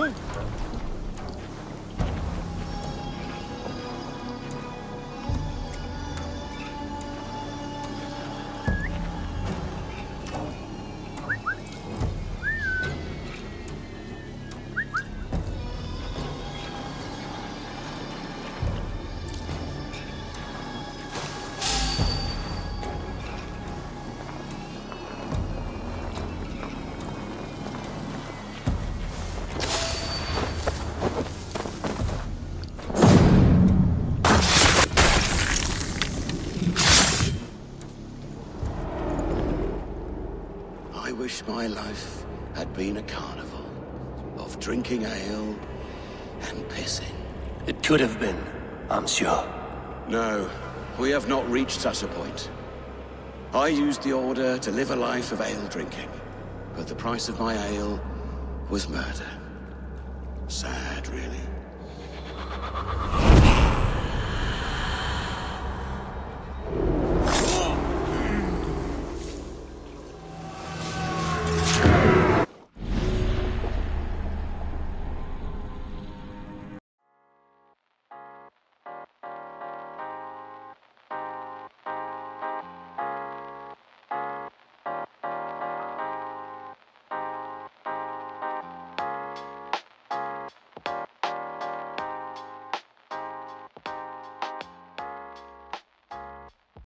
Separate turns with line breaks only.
うん。Wish my life had been a carnival of drinking ale and pissing.
It could have been, I'm sure.
No, we have not reached such a point. I used the order to live a life of ale drinking, but the price of my ale was murder. Sad, really.